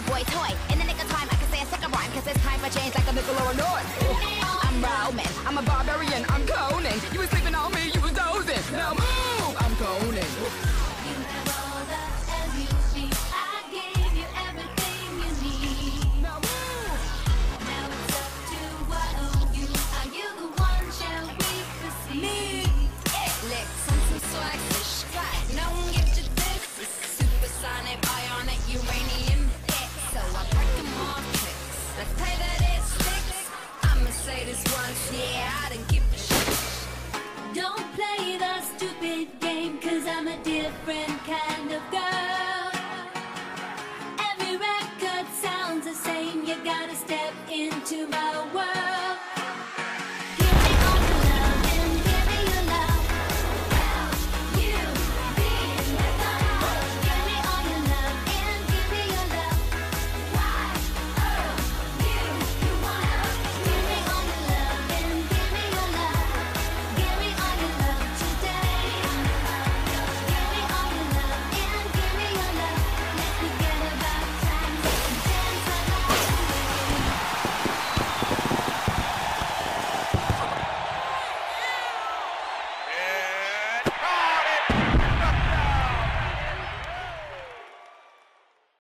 a boy toy. In the nick of time, I can say a second rhyme, cause it's time for change like a nickel or a noise. to my